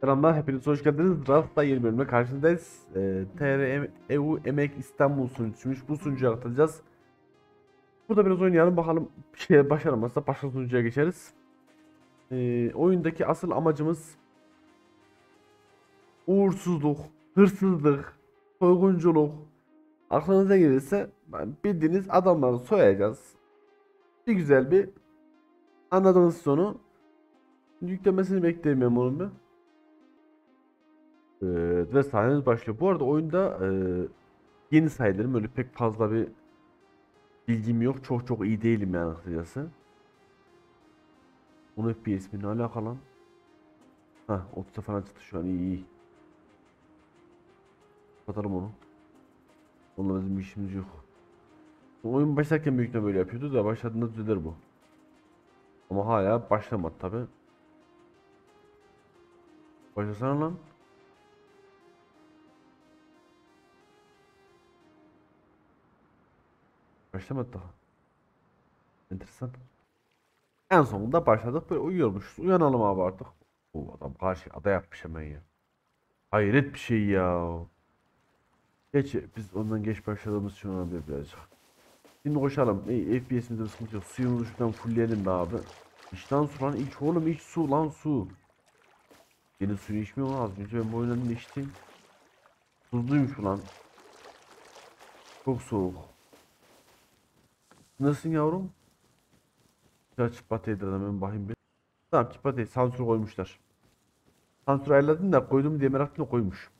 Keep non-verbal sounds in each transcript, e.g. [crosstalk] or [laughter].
Selamlar, hepiniz hoş geldiniz. Rafta yeni bölümde karşınızdayız. Ee, TR EU Emek İstanbul sunucusuymuş. Bu sunucuya atacağız. Burada biraz oynayalım bakalım bir şey başaramazsa başka sunucuya geçeriz. Ee, oyundaki asıl amacımız uğursuzluk, hırsızlık, soygunculuk. Aklınıza gelirse bildiğiniz adamları soyacağız. Bir güzel bir anladığınız sonu yüklemesini bekleyemiyorum onun bir. Ee, ve sahnemiz başlıyor. Bu arada oyunda e, yeni sayılırım. Öyle pek fazla bir bilgim yok. Çok çok iyi değilim yani kısacası. 10 FPS mi ne alaka lan? Hah 30'a falan çıktı şu an iyi iyi. Kapatalım onu. Onunla bizim bir işimiz yok. Oyun başlarken büyük ihtimalle böyle yapıyordu da başladığında düzelir bu. Ama hala başlamadı tabi. Başlasana lan. Başlamadı daha. Enteresan. En sonunda başladık böyle uyuyormuşuz. Uyanalım abi artık. Bu adam karşı ada yapmış hemen ya. Hayret bir şey ya. Geç biz ondan geç başladığımız için olabilir birazcık. Şimdi koşalım. Ey FPS'imizde bir sıkıntı yok. Suyumuzu şuradan fullleyelim be abi. İç lan su lan iç oğlum iç su lan su. Yeni suyu içmiyor mu az önce ben bu oyundan içtim. Tuzluymuş ulan. Çok soğuk. Nasılsın yavrum? Ya çıpataydı adam ben bakayım bir. Tamam çıpatayı sansür koymuşlar. Sansür ayarladın da koydum diye merakla koymuş.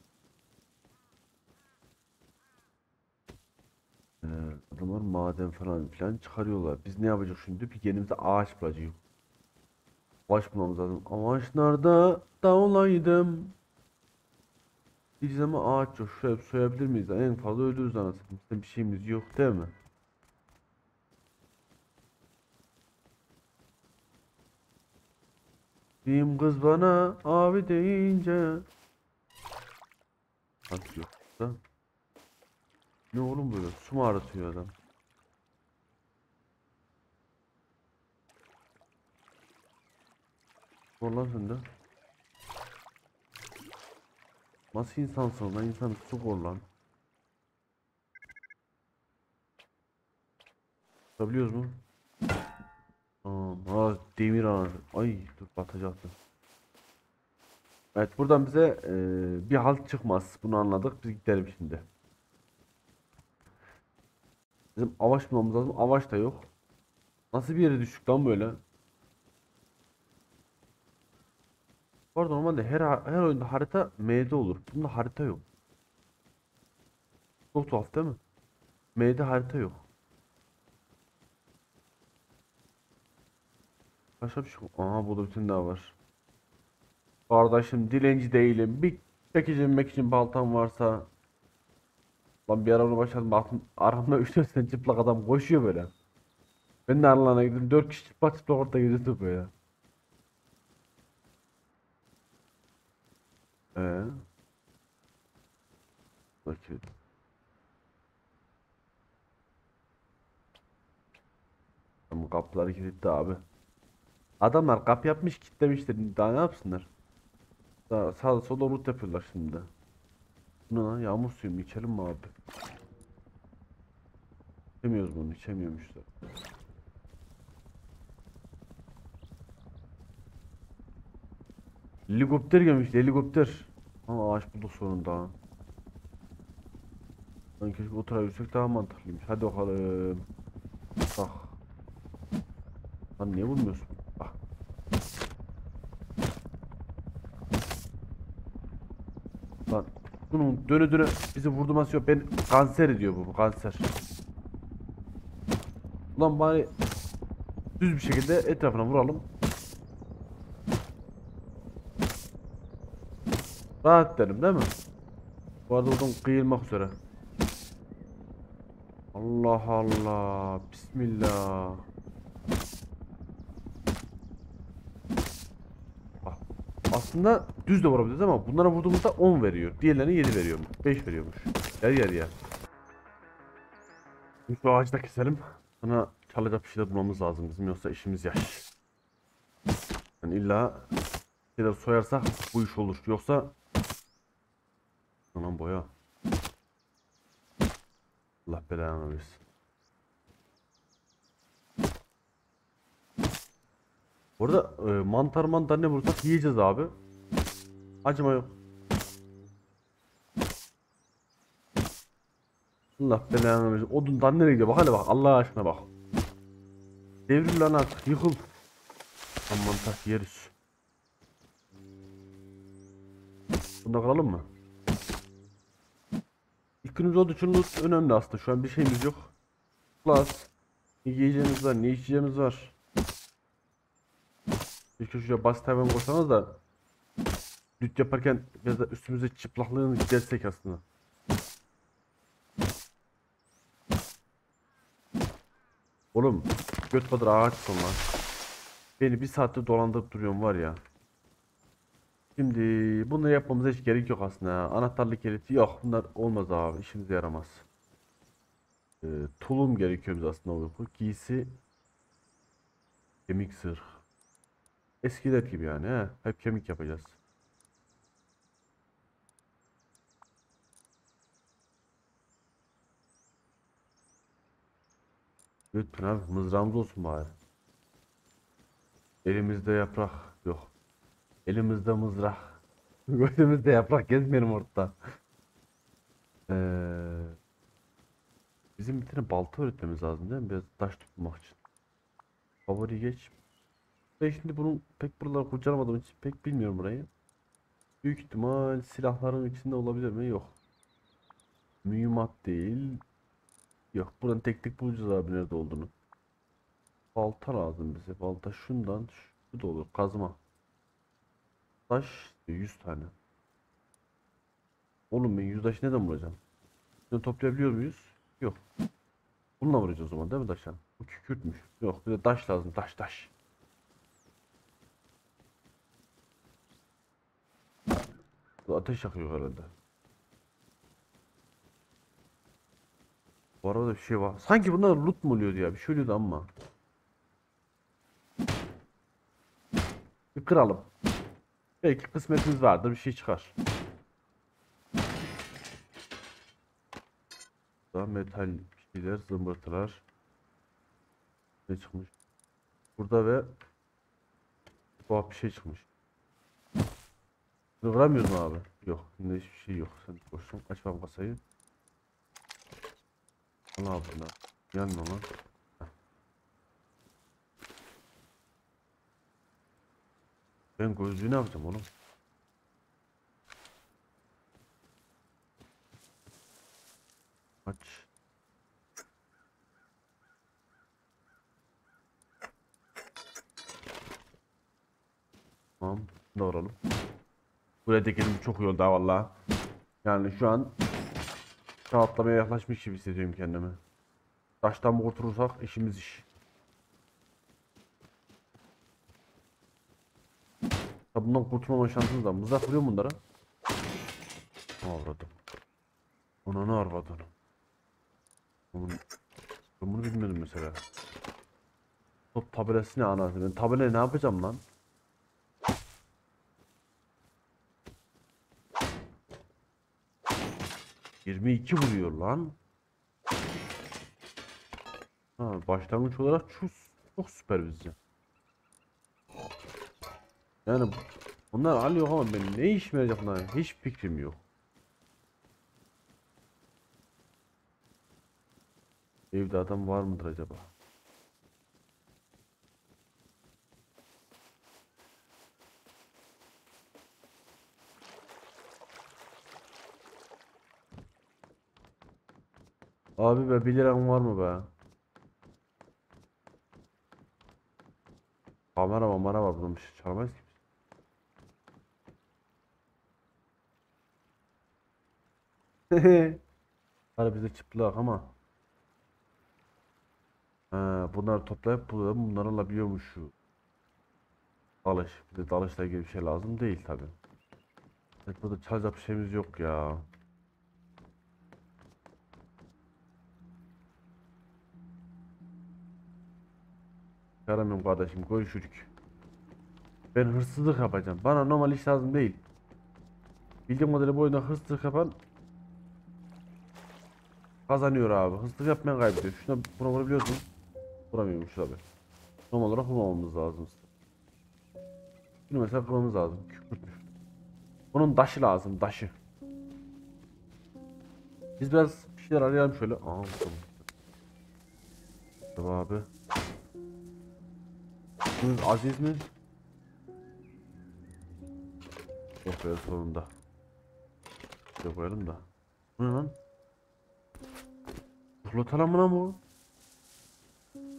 Ee, adamlar maden falan filan çıkarıyorlar. Biz ne yapacağız şimdi? Bir kendimize ağaç bulacağız. Ağaç bulmamız lazım. Ağaçlarda da olaydım. Diyeceğiz ama ağaç yok. Şuraya soyabilir miyiz? En fazla ölürüz anasını. Bir şeyimiz yok değil mi? Bizim kız bana abi deyince. Sanki yok. Da Ne oğlum böyle? Su mu aratıyor adam? Var lan sende? Nasıl insansın lan? İnsan su kor lan. Tutabiliyoruz mu? Tamam. Demir anası. Ay dur batacaktı. Evet buradan bize e, bir halt çıkmaz. Bunu anladık. Biz gidelim şimdi. Bizim avaş bulmamız lazım. Avaş da yok. Nasıl bir yere düştük lan böyle? Arada normalde her her oyunda harita M'de olur. Bunda harita yok. Çok tuhaf değil mi? M'de harita yok. Başka bir şey Aha burada tane daha var. Kardeşim dilenci değilim. Bir çekicim mekicim baltam varsa. Lan bir ara onu başladım. Baktım arkamda 3 4 tane çıplak adam koşuyor böyle. Ben de aralarına gittim. 4 kişi çıplak çıplak orada geziyordu böyle. Ee? Bakayım. Tamam kapıları kilitti abi. Adamlar kapı yapmış kitlemişler. Daha ne yapsınlar? Daha sağda solda loot yapıyorlar şimdi. Ne lan? Yağmur suyu mu? İçelim mi abi? İçemiyoruz bunu. içemiyormuşlar. Helikopter gelmiş. Helikopter. Ama ağaç bulduk sonunda. Lan keşke oturabilsek daha mantıklıymış. Hadi bakalım. Bak. Lan niye vurmuyorsun? Bak. Lan bunun döne döne bizi vurdurması yok. Ben kanser ediyor bu, bu kanser. Ulan bari düz bir şekilde etrafına vuralım. Rahat derim değil mi? Bu arada oradan kıyılmak üzere. Allah Allah. Bismillah. Aslında düz de vurabiliriz ama bunlara vurduğumuzda 10 veriyor. Diğerlerine 7 veriyormuş. 5 veriyormuş. Yer yer ya. Şimdi şu ağacı da keselim. Sana çalacak bir şeyler bulmamız lazım bizim yoksa işimiz yaş. Yani illa şeyler soyarsak bu iş olur. Yoksa Anam boya. Allah belanı versin. Burada e, mantar mantar ne bulursak yiyeceğiz abi. Acıma yok. Allah belanı versin. Odundan nereye gidiyor? Bak hele bak. Allah aşkına bak. Devril lan artık. Yıkıl. Lan mantar yeriz. Bunda kalalım mı? İlk günümüz olduğu için önemli aslında. Şu an bir şeyimiz yok. Plus. Ne yiyeceğimiz var, ne içeceğimiz var. Keşke şuraya basit hayvan koysanız da loot yaparken biraz da üstümüze çıplaklığını gidersek aslında. Oğlum göt kadar ağaçsın lan. Beni bir saattir dolandırıp duruyorum var ya. Şimdi bunu yapmamıza hiç gerek yok aslında. Anahtarlık kilidi yok. Bunlar olmaz abi. işimize yaramaz. Ee, tulum gerekiyor bize aslında. Giysi kemik zırh. Eskiler gibi yani he. Hep kemik yapacağız. Lütfen abi mızrağımız olsun bari. Elimizde yaprak yok. Elimizde mızrak. Gözümüzde [laughs] yaprak gezmeyelim ortada. Ee, bizim bir tane balta öğretmemiz lazım değil mi? Biraz taş tutmak için. Favori geç. Ben şimdi bunun pek buraları kurcalamadığım için pek bilmiyorum burayı. Büyük ihtimal silahların içinde olabilir mi? Yok. Mühimmat değil. Yok. Buranın tek tek bulacağız abi nerede olduğunu. Balta lazım bize. Balta şundan şu da olur. Kazma. Taş 100 tane. Oğlum ben 100 taş neden vuracağım? Bunu toplayabiliyor muyuz? Yok. Bununla vuracağız o zaman değil mi taşa? Bu kükürtmüş. Yok bir de taş lazım. Taş taş. Bu ateş yakıyor herhalde. Bu arada bir şey var. Sanki bunlar loot mu oluyordu ya? Bir şey oluyordu ama. Bir kıralım. Belki kısmetimiz vardır bir şey çıkar. Daha metal şeyler, zımbırtılar. Ne çıkmış? Burada ve tuhaf bir şey çıkmış. Bunu kıramıyoruz mu abi? Yok. Bunda hiçbir şey yok. Sen boşsun. Aç bakalım kasayı. Al abi bunu. Yanma lan. Ben gözlüğü ne yapacağım oğlum? Aç. Tamam. Doğralım. Buraya tekelim çok iyi oldu valla. Yani şu an rahatlamaya yaklaşmış gibi hissediyorum kendimi. Taştan kurtulursak işimiz iş. Ya bundan kurtulmama şansımız var. Mızrak vuruyor bunlara? Avradım. Ona ne arvadını? Bunun... Ben bunu bilmiyordum mesela. Top tabelası ne anasını? Ben tabelayı ne yapacağım lan? Yirmi iki vuruyor lan. Ha, başlangıç olarak çok, çok süper bizce. Yani bunlar alıyor ama ben ne iş verecek bunlar? Hiç fikrim yok. Evde adam var mıdır acaba? Abi be 1 liran var mı be? Kamera mamara var bunun bir şey çalamayız ki. biz. [laughs] Hadi bize çıplak ama. Ha, bunları toplayıp bulalım. Bunları alabiliyormuş şu. Dalış. Bir de dalışla ilgili bir şey lazım değil tabi. Evet, burada çalacak bir şeyimiz yok ya. Yaramıyorum kardeşim görüşürük. Ben hırsızlık yapacağım. Bana normal iş lazım değil. Bildiğim kadarıyla bu hırsızlık yapan kazanıyor abi. Hırsızlık yapmayan kaybediyor. Şuna buna vurabiliyorsun. Vuramıyormuş abi. Normal olarak vurmamamız lazım. Bunu mesela kırmamız lazım. Bunun daşı lazım. Daşı. Biz biraz bir şeyler arayalım şöyle. Aa. Tamam abi. Bunun Aziz mi? Yok be sonunda. Şöyle koyalım da. Bu ne lan? Çikolata lan mı bu?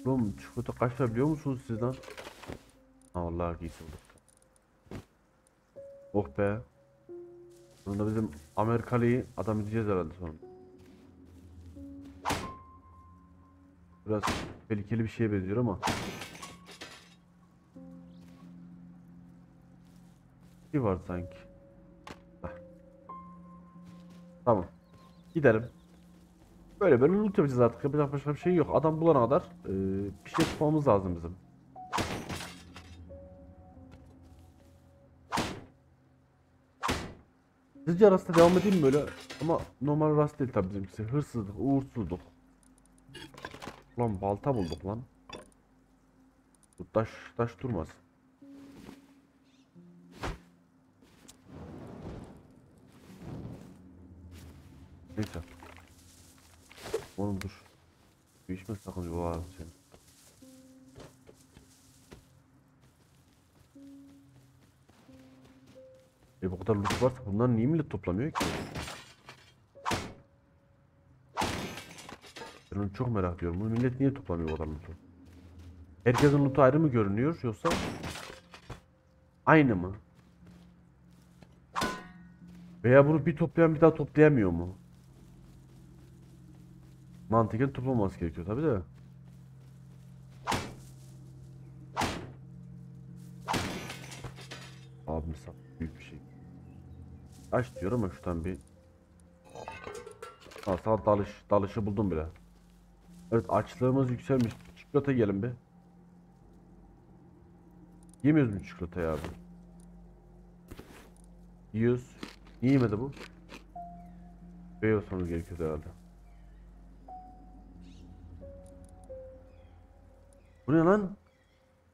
Oğlum çikolata kaç lira biliyor musunuz siz lan? Ha vallahi giysi bulduk. Oh be. Sonunda bizim Amerikalı'yı adam edeceğiz herhalde sonra. Biraz tehlikeli bir şeye benziyor ama. Bir var sanki. Tamam. Gidelim. Böyle böyle loot yapacağız artık. Yapacak başka bir şey yok. Adam bulana kadar eee, bir şey tutmamız lazım bizim. Sizce arasında devam edeyim mi böyle? Ama normal rast değil tabii bizimkisi. Hırsızlık, uğursuzluk. Lan balta bulduk lan. Bu taş, taş durmaz. Neyse. Oğlum dur. Bir iş mi sakınca var senin? E bu kadar loot varsa bunlar niye millet toplamıyor ki? Ben onu çok merak ediyorum. Bunu millet niye toplamıyor bu kadar loot'u? Herkesin loot'u ayrı mı görünüyor yoksa aynı mı? Veya bunu bir toplayan bir daha toplayamıyor mu? Mantıken toplaması gerekiyor tabi de. Abim sap büyük bir şey. Aç diyor ama şuradan bir Ha sağ dalış dalışı buldum bile. Evet açlığımız yükselmiş. Çikolata yiyelim bir. Yemiyoruz mu çikolatayı abi? Yiyoruz. Niye yemedi bu? Bey olmamız gerekiyordu herhalde. Bu ne lan?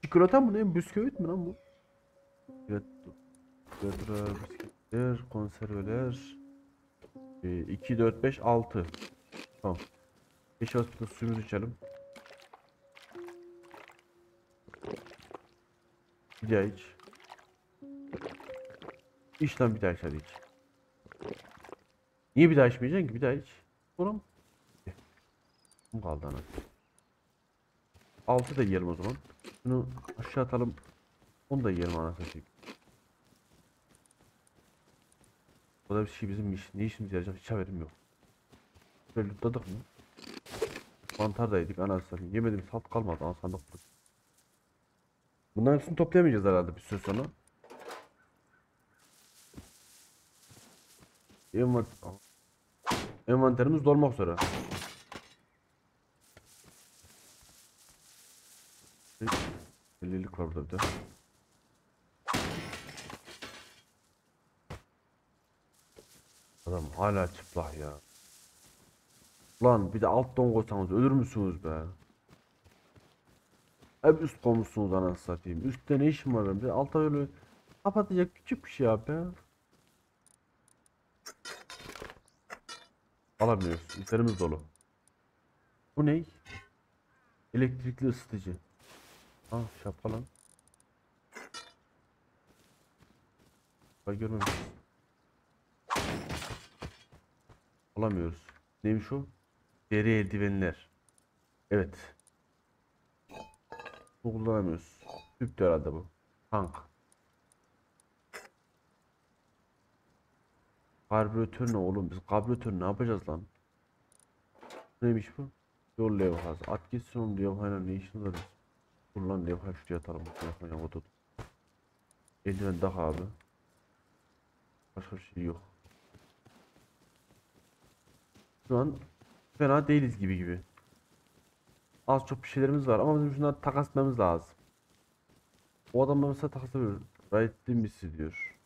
Çikolata mı ne? Bisküvit mi lan bu? Evet. Retro bisküvitler, konserveler. 2, 4, 5, 6. Tamam. 5 arasında suyumuzu içelim. Bir daha iç. İç lan bir daha iç hadi iç. Niye bir daha içmeyeceksin ki? Bir daha iç. Oğlum. Bu kaldı ana. 6 da yiyelim o zaman. Şunu aşağı atalım. Onu da yiyelim anasını satayım. Bu da bir şey bizim iş, ne işimize yarayacak hiç haberim yok. Böyle lootladık mı? Mantar da yedik anasını. Yemediğimiz salt kalmadı ana sandık bu. Bunların hepsini toplayamayacağız herhalde bir süre sonra. Envant Envanterimiz dolmak üzere. Ellilik var burada bir de. Adam hala çıplak ya. Lan bir de alt don koysanız ölür müsünüz be? Hep üst koymuşsunuz anasını satayım. Üstte ne işim var? Bir alta öyle kapatacak küçük bir şey abi ya. Alamıyoruz. Üzerimiz dolu. Bu ne? Elektrikli ısıtıcı. Ah şapka lan. Bak görmemiş. Alamıyoruz. Neymiş o? Deri eldivenler. Evet. Bu kullanamıyoruz. Tüp de herhalde bu. Tank. Karbüratör ne oğlum? Biz karbüratör ne yapacağız lan? Neymiş bu? Yol levhası. At gitsin oğlum levhayla ne işiniz var? Dur lan levhayı şuraya atalım. Levhayla otur. Eldiven daha abi. Başka bir şey yok. Şu an fena değiliz gibi gibi. Az çok bir şeylerimiz var ama bizim şunları takas etmemiz lazım. O adamla mesela takas ediyoruz. Gayet misi diyor.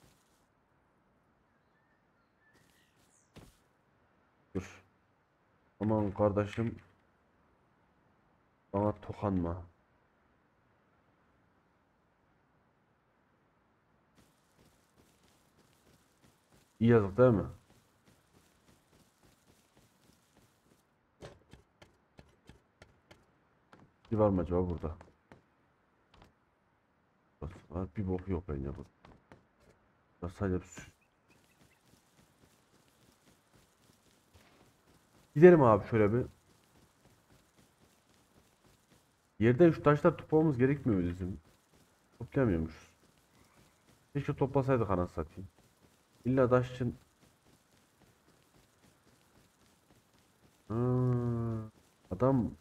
Dur. Aman kardeşim. Bana tokanma. İyi yazık değil mi? Bir var mı acaba burada? Var, Bir bok yok bence burada. Burada sadece Gidelim abi şöyle bir. Yerden şu taşlar toplamamız gerekmiyor mu bizim? Toplayamıyormuşuz. Keşke toplasaydık anasını satayım. İlla Ha, adam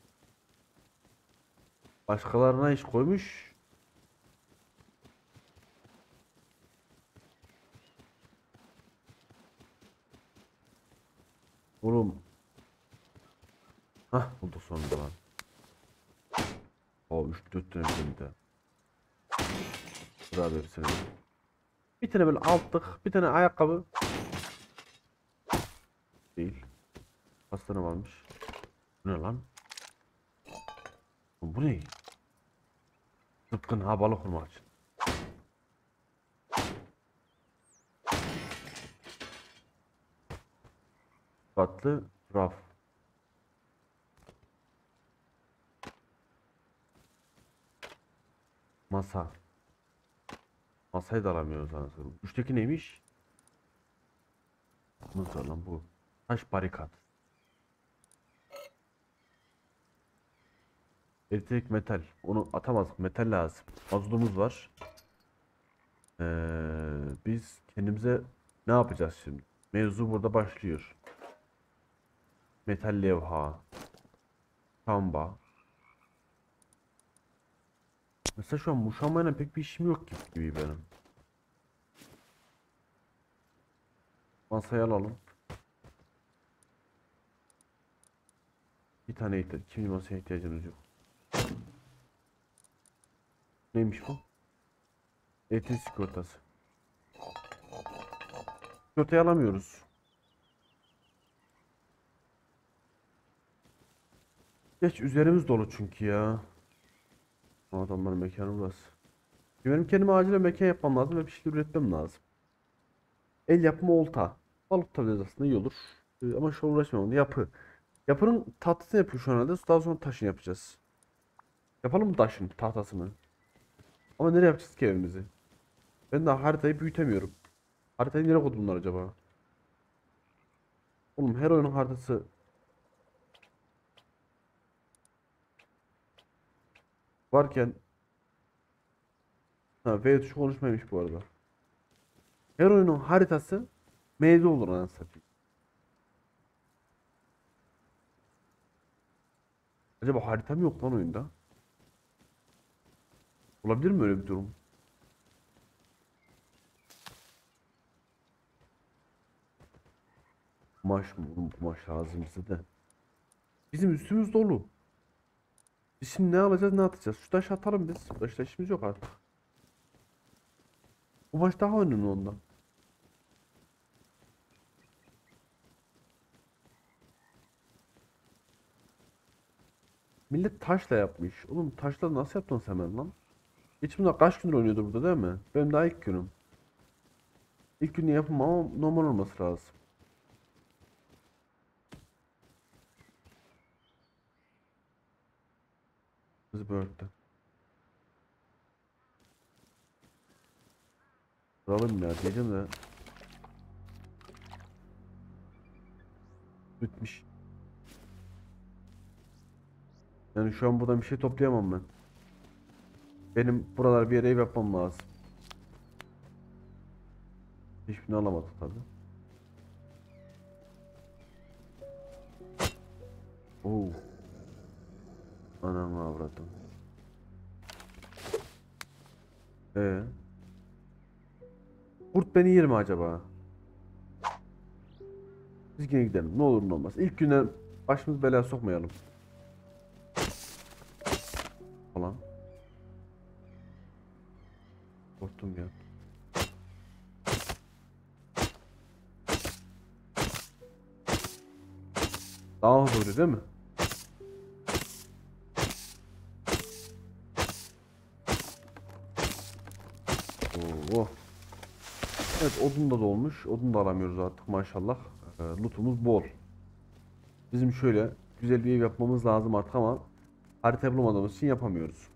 başkalarına iş koymuş. Oğlum. Hah bulduk sonunda lan. O 3 4 tane. Dur abi hepsini. Bir tane böyle altlık, bir tane ayakkabı. Değil. Kaç tane varmış? Bu ne lan? Bu ne? Zıpkın ha balık vurmak için. Katlı raf. Masa. Masayı da alamıyoruz anasını. Üçteki neymiş? Nasıl lan bu? Taş barikat. Elektrik metal. Onu atamazdık. Metal lazım. Mazluğumuz var. Ee, biz kendimize ne yapacağız şimdi? Mevzu burada başlıyor. Metal levha. Kamba. Mesela şu an muşambayla pek bir işim yok gibi, gibi benim. Masaya alalım. Bir tane ihtiyaç. Şimdi masaya ihtiyacımız yok. Neymiş bu? Elektrik sigortası. Sigortayı alamıyoruz. Geç üzerimiz dolu çünkü ya. O Adamların mekanı burası. Benim kendime acilen mekan yapmam lazım ve bir şeyler üretmem lazım. El yapımı olta. Balık tutabiliriz aslında iyi olur. Ee, ama şu an uğraşmam. Yapı. Yapının tahtasını yapıyor şu an herhalde. Daha sonra taşını yapacağız. Yapalım mı taşın tahtasını? Ama nereye yapacağız ki evimizi? Ben daha haritayı büyütemiyorum. Haritayı nereye koydum bunlar acaba? Oğlum her oyunun haritası varken ha V tuşu konuşmaymış bu arada. Her oyunun haritası M'de olur anasını satayım. Acaba harita mı yok lan oyunda? Olabilir mi öyle bir durum? Kumaş mı? Oğlum kumaş lazım bize de. Bizim üstümüz dolu. Biz şimdi ne alacağız ne atacağız? Şu taşı atalım biz. Başta işimiz yok artık. Kumaş daha önemli ondan. Millet taşla yapmış. Oğlum taşla nasıl yaptın sen hemen lan? Hiç bunlar kaç gündür oynuyordu burada değil mi? Benim daha ilk günüm. İlk günü yapım ama normal olması lazım. Bizi böğürttü. Duralım ya diyeceğim de. Bitmiş. Yani şu an buradan bir şey toplayamam ben. Benim buralar bir yere ev yapmam lazım. Hiçbirini alamadık tabi. Oo. Anam avradım. Ee. Kurt beni yer mi acaba? Biz yine gidelim. Ne olur ne olmaz. İlk günden başımız belaya sokmayalım falan. Korktum ya. Daha hızlı değil mi? Oo. Evet odun da dolmuş. Odun da aramıyoruz artık maşallah. E, lootumuz bol. Bizim şöyle güzel bir ev yapmamız lazım artık ama harita bulamadığımız için yapamıyoruz.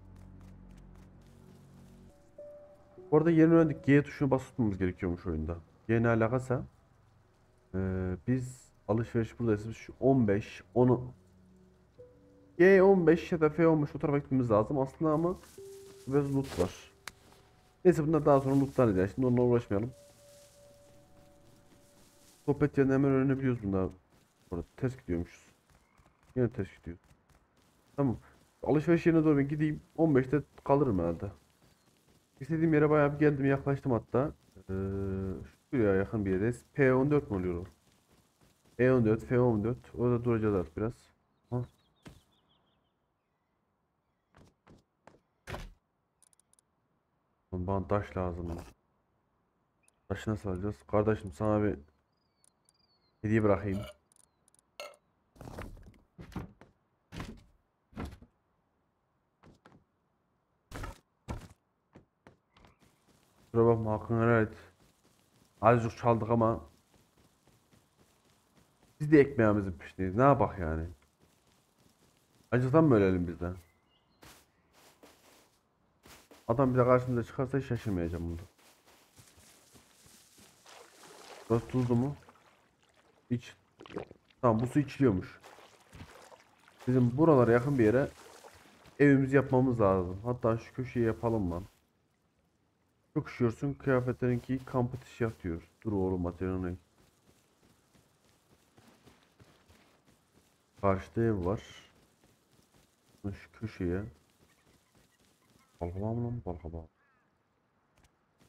Bu arada yerini öğrendik. G tuşuna basıp tutmamız gerekiyormuş oyunda. G ne alakası? Ee, biz alışveriş buradayız. Şu 15, 10'u G15 ya da F15 o tarafa gitmemiz lazım aslında ama biraz loot var. Neyse bunlar daha sonra lootlarız ya. Şimdi onunla uğraşmayalım. Sohbet yerini hemen öğrenebiliyoruz bunlar. Orada ters gidiyormuşuz. Yine ters gidiyor. Tamam. Alışveriş yerine doğru gideyim. 15'te kalırım herhalde. İstediğim yere bayağı bir geldim yaklaştım hatta. Ee, şuraya yakın bir yerdeyiz. P14 mi oluyor o? E14, F14. Orada duracağız artık biraz. Ha. Oğlum Bana taş lazım. Taşı nasıl alacağız? Kardeşim sana bir hediye bırakayım. Kusura bakma hakkını helal et. Azıcık çaldık ama biz de ekmeğimizin peşindeyiz. Ne yapak yani? Acıdan mı ölelim biz de? Adam bize karşımıza çıkarsa hiç şaşırmayacağım bunda. Burası tuzlu mu? İç. Tamam bu su içiliyormuş. Bizim buralara yakın bir yere evimizi yapmamız lazım. Hatta şu köşeyi yapalım lan. Çok üşüyorsun kıyafetlerinki kamp ateşi yakıyor. Dur oğlum materyalini. Karşıda ev var. Şu köşeye. Balkaba mı lan balkaba?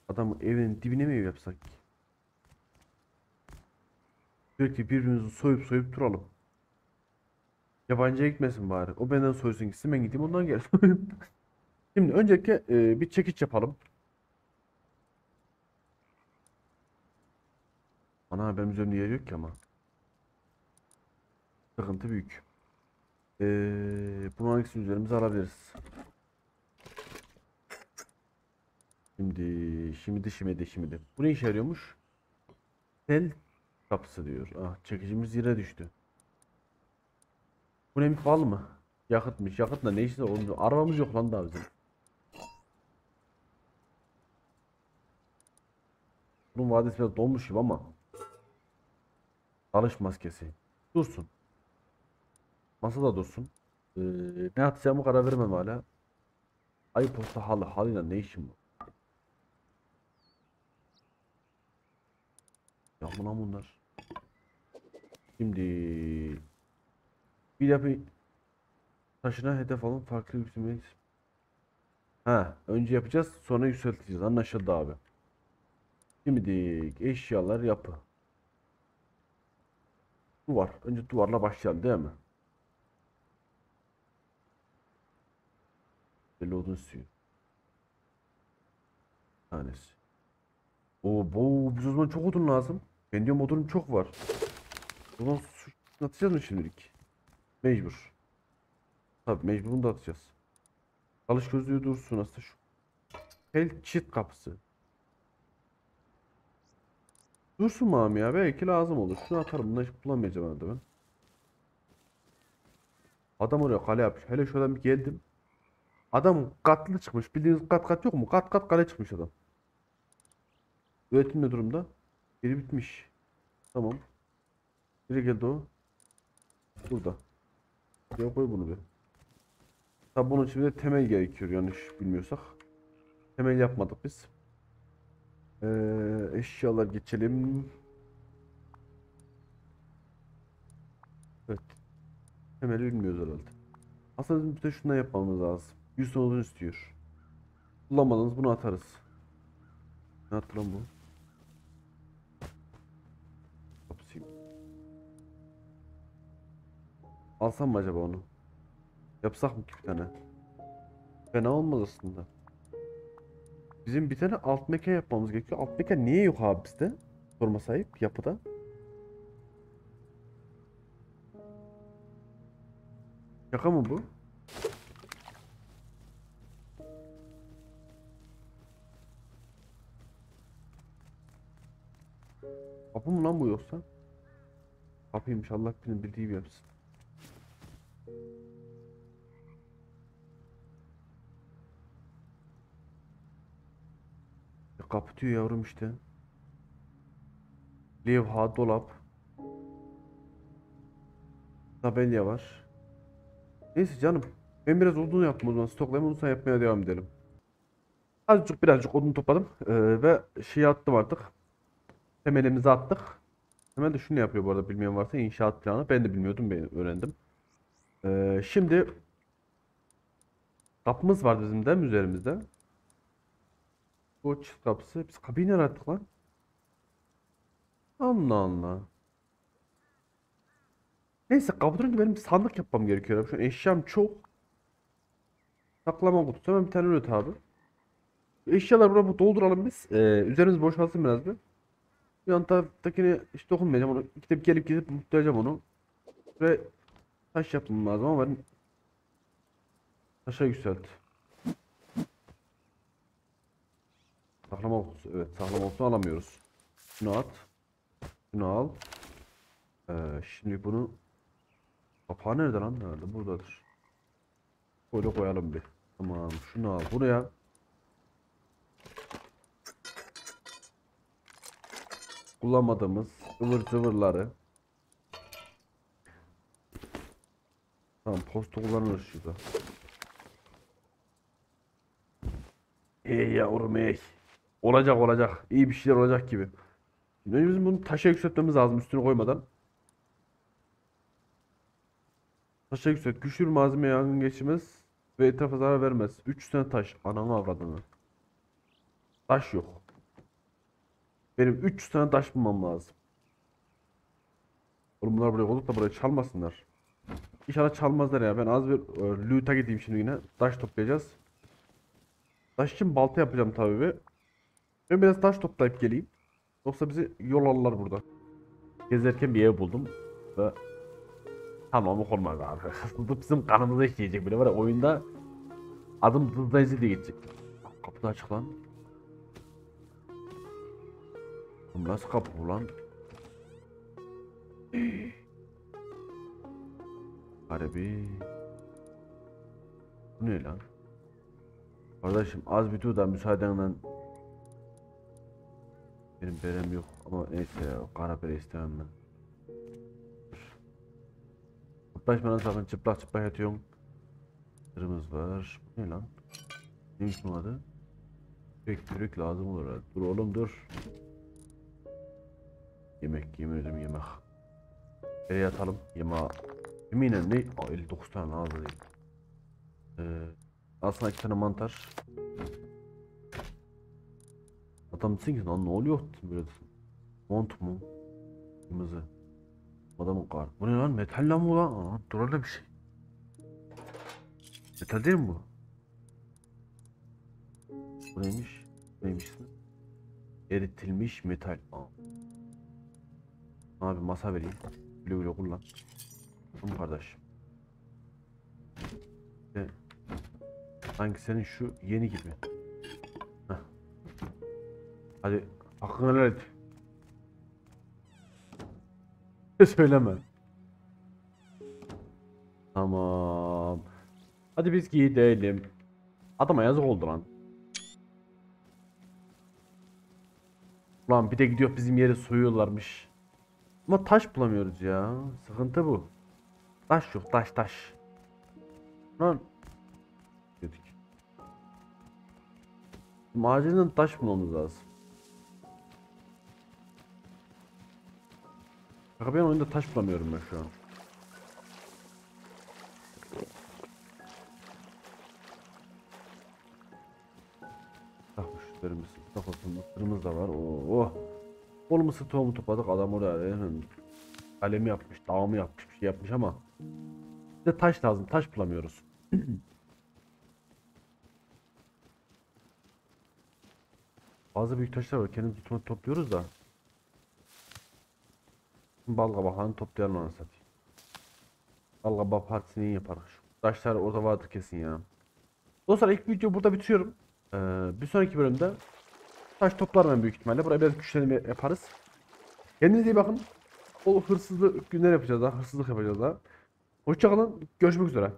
Adam evin dibine mi ev yapsak ki? Sürekli birbirimizi soyup soyup duralım. Yabancıya gitmesin bari. O benden soysun gitsin ben gideyim ondan gel. [laughs] Şimdi öncelikle e, bir çekiç yapalım. Ana benim üzerimde yer yok ki ama. Sıkıntı büyük. Ee, bunun hangisini üzerimize alabiliriz? Şimdi, şimdi, şimdi, şimdi. Bu ne işe yarıyormuş? Tel kapısı diyor. Ah, çekicimiz yere düştü. Bu ne bal mı? Yakıtmış. Yakıtla ne işi oğlum? Arabamız yok lan daha bizim. Bunun vadesi biraz dolmuş gibi ama. Dalış maskesi. Dursun. Masada dursun. Ee, ne atacağımı karar vermem hala. Ayı posta halı. Halıyla ne işim var? Ya bu lan bunlar. Şimdi bir yapı taşına hedef alın farklı yükselmeyi. Ha, önce yapacağız sonra yükselteceğiz. Anlaşıldı abi. Şimdi eşyalar yapı. Duvar. Önce duvarla başlayalım değil mi? Belli odun suyu. Tanesi. Oo, bu biz o zaman çok odun lazım. Ben diyorum odunum çok var. Zaman su atacağız mı şimdilik? Mecbur. Tabii mecbur bunu da atacağız. Alış gözlüğü dursun aslında şu. Tel çift kapısı. Dursun mami ya belki lazım olur. Şunu atarım bunu hiç bulamayacağım herhalde ben. Adam oraya kale yapmış. Hele şuradan bir geldim. Adam katlı çıkmış. Bildiğiniz kat kat yok mu? Kat kat kale çıkmış adam. Üretim ne durumda? Biri bitmiş. Tamam. Biri geldi o. Burada. Ya koy bunu bir. Tabi bunun için de temel gerekiyor yanlış bilmiyorsak. Temel yapmadık biz. Ee, eşyalar geçelim. Evet. Temeli bilmiyoruz herhalde. Aslında bizim bir de şundan yapmamız lazım. 100 ton istiyor. Kullanmadığınız bunu atarız. Ne attı lan bu? Kapısıyım. Alsam mı acaba onu? Yapsak mı ki bir tane? Fena olmaz aslında. Bizim bir tane alt mekan yapmamız gerekiyor. Alt mekan niye yok abi bizde? Sorma sahip yapıda. Şaka mı bu? Kapı mı lan bu yoksa? Kapıymış Allah bilir bildiği gibi yapsın. Kapı diyor yavrum işte. Levha, dolap. Tabelya var. Neyse canım. Ben biraz odun yaptım o zaman. Stoklayayım onu sonra yapmaya devam edelim. Azıcık birazcık odun topladım. Ee, ve şeyi attım artık. Temelimizi attık. Hemen de şunu yapıyor bu arada bilmeyen varsa inşaat planı. Ben de bilmiyordum ben öğrendim. Ee, şimdi kapımız var bizim de üzerimizde. Bu çift kapısı. Biz kapıyı nereye attık lan? Allah Allah. Neyse kapıdan önce benim bir sandık yapmam gerekiyor. Şu eşyam çok. Saklama kutusu. Hemen bir tane üret abi. Eşyalar buraya dolduralım biz. Ee, üzerimiz boşalsın biraz bir. Yan taraftakini hiç dokunmayacağım onu. Gidip gelip gidip muhtaracağım onu. Ve taş yapmam lazım ama ben taşa yükselt. Saklama kutusu. Evet saklama kutusu alamıyoruz. Şunu at. Şunu al. Ee, şimdi bunu kapağı nerede lan? Nerede? Buradadır. Böyle koyalım bir. Tamam. Şunu al buraya. Kullanmadığımız ıvır zıvırları. Tamam posta kullanırız şurada. Ey yavrum ey. Olacak olacak. İyi bir şeyler olacak gibi. Şimdi bizim bunu taşa yükseltmemiz lazım üstüne koymadan. Taşa yükselt. Güçlü malzeme yangın geçirmez ve etrafa zarar vermez. 3 tane taş. Ananı avradını. Taş yok. Benim 300 tane taş bulmam lazım. Oğlum bunlar buraya koyduk da buraya çalmasınlar. İnşallah çalmazlar ya. Ben az bir e, loot'a gideyim şimdi yine. Taş toplayacağız. Taş için balta yapacağım tabii. Ben biraz taş toplayıp geleyim. Yoksa bizi yol alırlar burada. Gezerken bir ev buldum ve tamam olmaz abi. Bu bizim kanımıza işleyecek bile var ya oyunda adım hızlayıcı diye geçecek. Kapı da açık lan. Nasıl kapı bu lan? [gasps] Harbi. Bu ne lan? Kardeşim az bir dur da müsaadenle benim berem yok ama neyse ya kara bere istemem ben. Çıplak sakın çıplak çıplak yatıyorum. Sırımız var. Ne lan? Neymiş bunun adı? Pek yürek lazım olur. Dur oğlum dur. Yemek yemin yemek. Nereye yatalım? Yemeğe. Eminim ne? Aa, 59 tane lazım değil. Ee, aslında iki tane mantar. Desin ki lan ne oluyor böyle mont mu? Kırmızı. Adamın kar. Bu ne lan metal lan bu lan? Aa, dur öyle bir şey. Metal değil mi bu? Bu neymiş? Neymiş? Eritilmiş metal. Aa. Abi masa vereyim. Güle güle kullan. Tamam kardeş. İşte, sanki senin şu yeni gibi. Hadi hakkını helal et. Söyleme. Tamam. Hadi biz gidelim. Adama yazık oldu lan. Ulan bir de gidiyor bizim yeri soyuyorlarmış. Ama taş bulamıyoruz ya. Sıkıntı bu. Taş yok taş taş. Lan. Dedik. Acilen taş bulmamız lazım. Kanka ben oyunda taş bulamıyorum ben şu an. Takmış üstlerimiz. Takılsın mısırımız da var. Oo. Oh. Bol mısır tohumu topladık adam oraya. e, Kalemi yapmış, dağımı yapmış, bir şey yapmış ama bize taş lazım. Taş bulamıyoruz. [clears throat] Bazı büyük taşlar var. Kendimiz to- topluyoruz da. Bal kabaklarını toplayalım anasını satayım. Bal kabağı partisini yaparız. Taşlar orada vardır kesin ya. Dostlar ilk video burada bitiriyorum. Ee, bir sonraki bölümde taş toplarım ben büyük ihtimalle. Buraya biraz güçlenme yaparız. Kendinize iyi bakın. Bol hırsızlık günler yapacağız daha. Hırsızlık yapacağız daha. Hoşçakalın. Görüşmek üzere.